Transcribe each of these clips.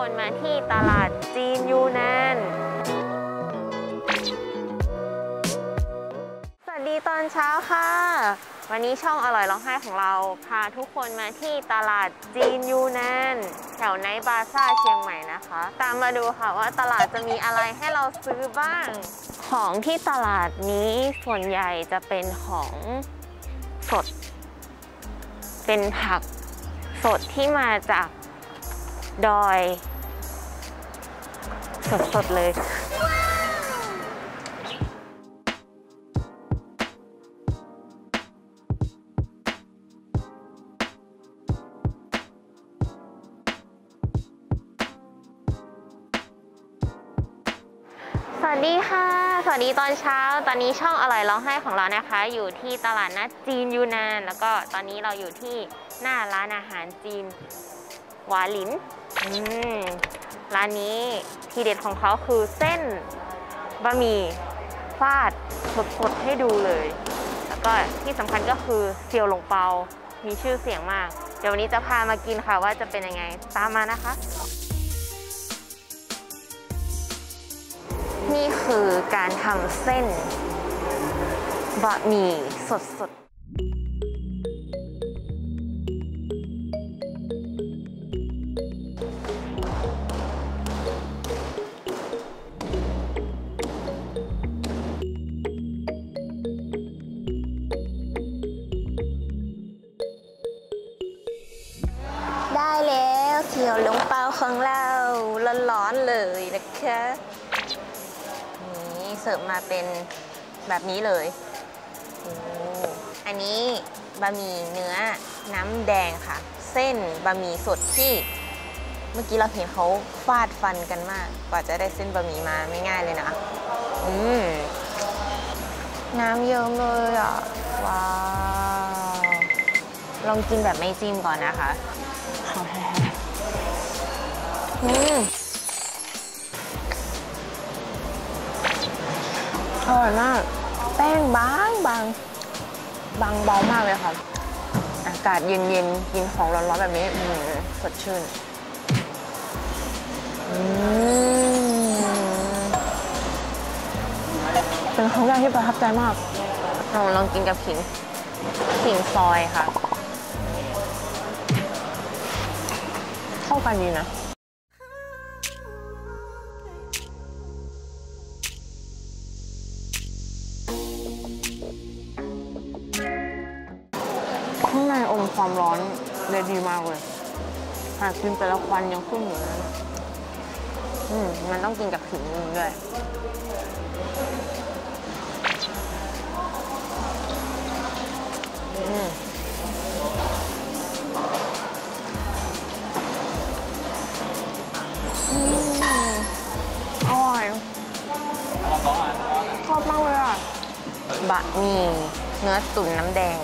คนมาที่ตลาดจีนยูนานสวัสดีตอนเช้าค่ะ วันนี้ช่องอร่อยร้องไห้ของเราพาทุกคนมาที่ตลาดจีนยูนานแถวไนบาซ่าเชียงใหม่นะคะ ตามมาดูค่ะว่าตลาดจะมีอะไรให้เราซื้อบ้าง ของที่ตลาดนี้ส่วนใหญ่จะเป็นของสด เป็นผักสดที่มาจากดอย สดๆเลยสวัสดีค่ะ สวัสดีตอนเช้า ตอนนี้ช่องอร่อยร้องไห้ของเรานะคะ อยู่ที่ตลาดนัดจีนยูนาน แล้วก็ตอนนี้เราอยู่ที่หน้าร้านอาหารจีนหวาหลิน อืม ร้านนี้ทีเด็ดของเขาคือเส้นบะหมี่ฟาดสดๆให้ดูเลย แล้วก็ที่สำคัญก็คือเซียวหลงเปา มีชื่อเสียงมาก เดี๋ยววันนี้จะพามากินค่ะว่าจะเป็นยังไง ตามมานะคะ นี่คือการทำเส้นบะหมี่สดๆ เสิร์ฟมาเป็นแบบนี้เลย อันนี้บะหมี่เนื้อน้ำแดงค่ะ เส้นบะหมี่สดที่เมื่อกี้เราเห็นเขาฟาดฟันกันมาก กว่าจะได้เส้นบะหมี่มาไม่ง่ายเลยนะ อืม น้ำเยอะเลยอะ ว้าว ลองกินแบบไม่จิ้มก่อนนะคะอืม อร่อยมาก แป้งบางบางบางเบามากเลยค่ะ อากาศเย็นๆกินของร้อนๆแบบนี้อืมสดชื่นอืมเป็นครั้งแรกที่ประทับใจมากลองลองกินกับขิงขิงซอยค่ะ เข้ากันดีนะ ข้างในอมความร้อนเลยดีมากเลย หากกินไปแล้วควันยังขึ้นอยู่นะอืมมันต้องกินกับขิงด้วยอืมอืมอร่อยชอบมากเลยอะบะหมี่เนื้อตุ๋นน้ำแดง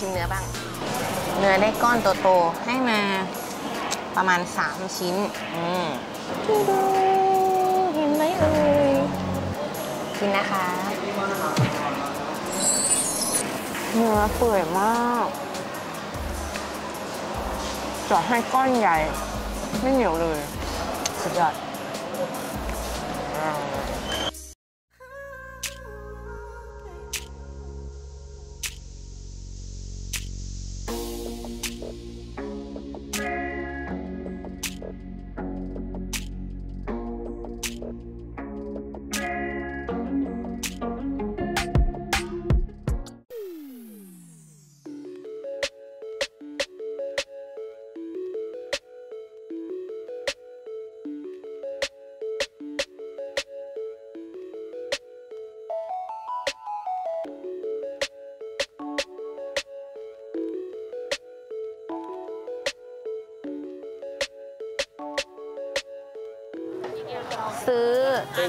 ชิมเนื้อบ้าง เนื้อได้ก้อนโตๆให้มาประมาณ 3 ชิ้น อืมดูดูเห็นไหมเอ่ยกินนะคะ เนื้อเปื่อยมากเจาะให้ก้อนใหญ่ ไม่เหนียวเลย สุดยอด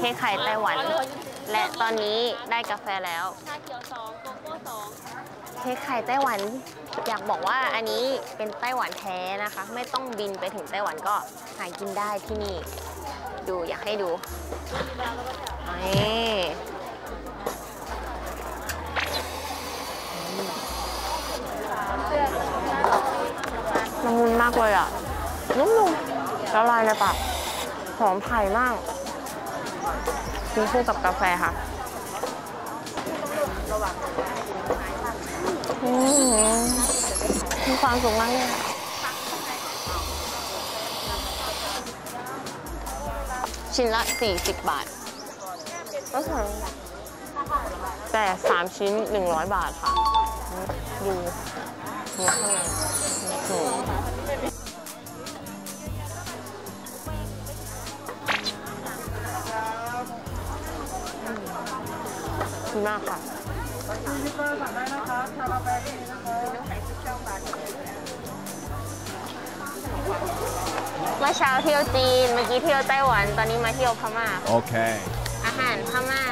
เค้กไข่ไต้หวัน และตอนนี้ได้กาแฟแล้ว ชาเขียวสองโกโก้สองเค้กไข่ไต้หวัน อยากบอกว่าอันนี้เป็นไต้หวันแท้นะคะ ไม่ต้องบินไปถึงไต้หวันก็หากินได้ที่นี่ ดูอยากให้ดูนี่ละมุนมากเลยอะนุ่มๆละลายในปากหอมไผ่มาก กินคู่กับกาแฟค่ะอืมมีความสุขมากเลยค่ะชิ้นละ 40 บาทก็ถูกแต่ 3 ชิ้น 100 บาทค่ะ ดูเนื้อข้างใน ดีมากค่ะเมื่อเช้าเที่ยวจีน เมื่อกี้เที่ยวไต้หวัน ตอนนี้มาเที่ยวพม่า Okay. อาหารพม่า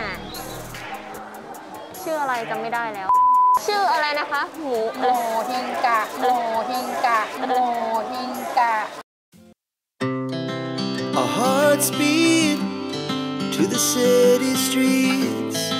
ชื่ออะไรจำไม่ได้แล้ว ชื่ออะไรนะคะ หมูโมทิงกะโมทิงกะโมทิงกะ Our hearts beat to the city streets.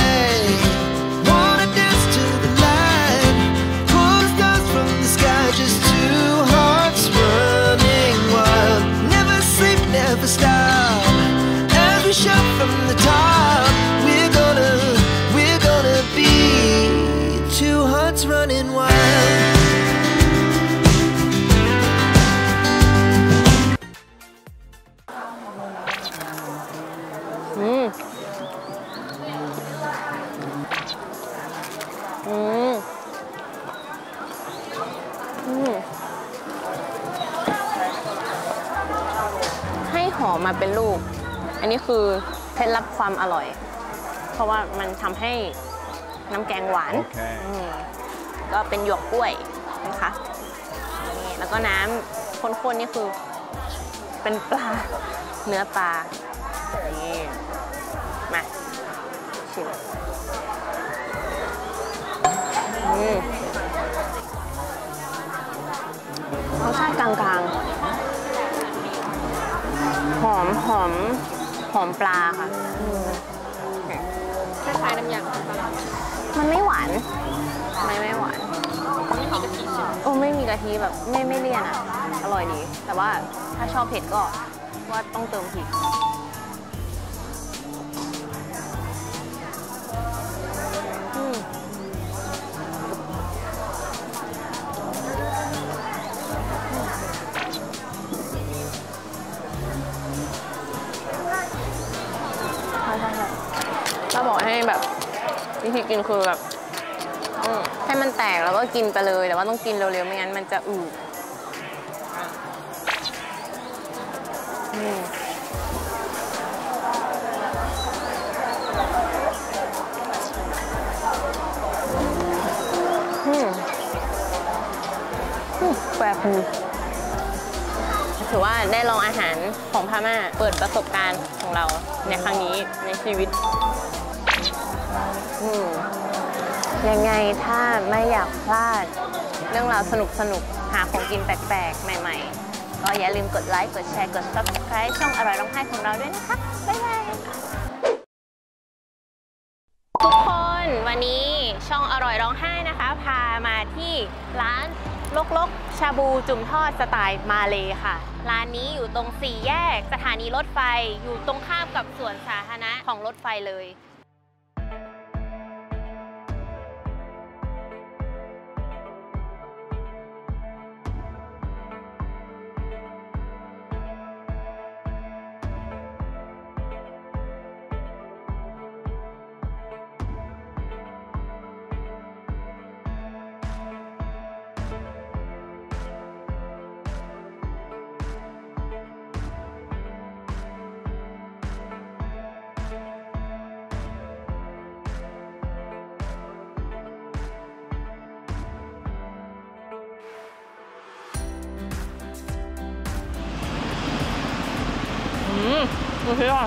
อืมอืมอืมให้หอมมาเป็นลูก อันนี้คือเคล็ดลับความอร่อย เพราะว่ามันทำให้น้ำแกงหวานโอเคอืมก็เป็นหยวกกล้วยนะคะนี่แล้วก็น้ำข้นๆนี่คือ เป็นปลา เนื้อปลา นี่มาชิมอืมรสชาติกลางๆ หอมหอมหอมปลาค่ะอืมคล้ายๆน้ำยาปลามันไม่หวานไม่ไม่หวานไม่มีกะทิใช่ไหมโอ้ไม่มีกะทิแบบไม่ไม่เลี่ยนอะ อร่อยดี แต่ว่าถ้าชอบเผ็ดก็ว่าต้องเติมพริก ธีกินคือแบบให้มันแตกแล้วก็กินไปเลยแต่ว่าต้องกินเร็วๆไม่งั้นมันจะอืดแปลกดีถือว่าได้ลองอาหารของพม่าเปิดประสบการณ์ของเราในครั้งนี้ในชีวิต ยังไงถ้าไม่อยากพลาด เรื่องราวสนุกสนุกๆหาของกินแปลกๆ ใหม่ๆ ก็อย่าลืมกดไลค์ กดแชร์ กด subscribe ช่องอร่อยร้องไห้ของเราด้วยนะคะ บ๊ายบาย ทุกคนวันนี้ช่องอร่อยร้องไห้นะคะ พามาที่ร้านลกลกชาบูจุ่มทอดสไตล์มาเลยค่ะ ร้านนี้อยู่ตรงสี่แยก สถานีรถไฟอยู่ตรงข้ามกับสวนสาธารณะของรถไฟเลย ดูสิว่าว้า